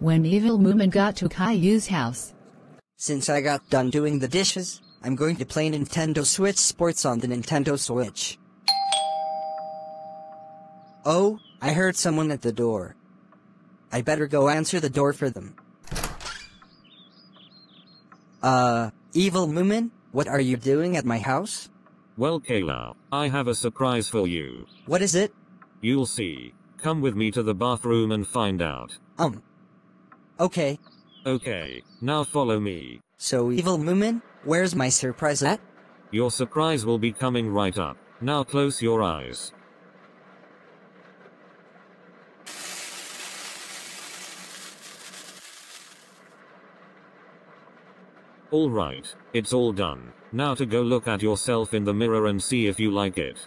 When Evil Moomin got to Caillou's house, Since I got done doing the dishes, I'm going to play Nintendo Switch Sports on the Nintendo Switch. Oh, I heard someone at the door. I better go answer the door for them. Uh, Evil Moomin, what are you doing at my house? Well Caillou, I have a surprise for you. What is it? You'll see. Come with me to the bathroom and find out. Um. Okay, Okay, now follow me. so Evil Moomin, where's my surprise at? Your surprise will be coming right up. Now close your eyes. Alright, it's all done. Now to go look at yourself in the mirror and see if you like it.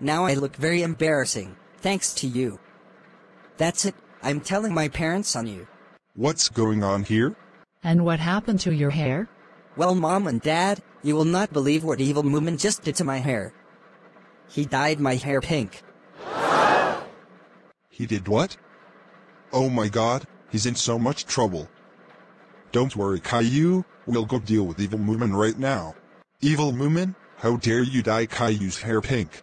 Now I look very embarrassing, thanks to you. That's it, I'm telling my parents on you. What's going on here? and what happened to your hair? Well, Mom and Dad, you will not believe what Evil Moomin just did to my hair. He dyed my hair pink. He did what? Oh my god, he's in so much trouble. Don't worry Caillou, we'll go deal with Evil Moomin right now. Evil Moomin, how dare you dye Caillou's hair pink?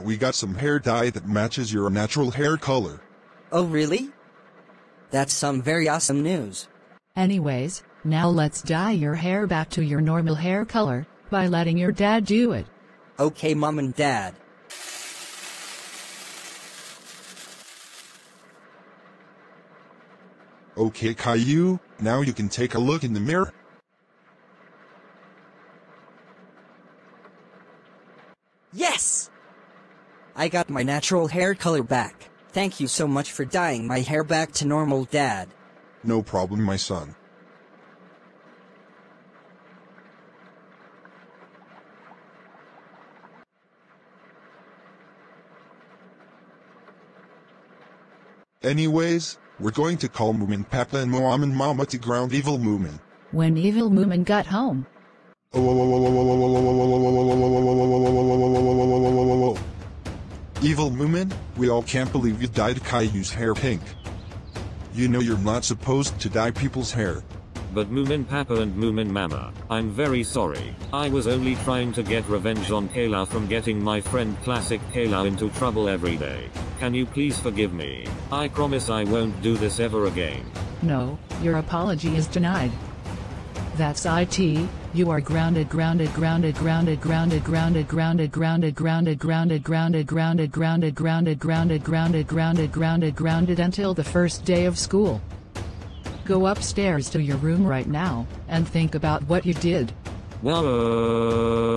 we got some hair dye that matches your natural hair color. Oh, really? That's some very awesome news. Anyways, now let's dye your hair back to your normal hair color, by letting your dad do it. Okay, Mom and Dad. Okay Caillou, now you can take a look in the mirror. Yes! I got my natural hair color back. Thank you so much for dyeing my hair back to normal, Dad. No problem my son. Anyways, we're going to call Moomin Papa and Moomin Mama to ground Evil Moomin. When Evil Moomin got home, Evil Moomin, we all can't believe you dyed Caillou's hair pink. You know you're not supposed to dye people's hair. But Moomin Papa and Moomin Mama, I'm very sorry. I was only trying to get revenge on Caillou from getting my friend Classic Caillou into trouble every day. Can you please forgive me? I promise I won't do this ever again. no, your apology is denied. That's IT, you are grounded grounded grounded grounded grounded grounded grounded grounded grounded grounded grounded grounded grounded grounded grounded grounded grounded grounded grounded until the first day of school. Go upstairs to your room right now, and think about what you did. Whoa.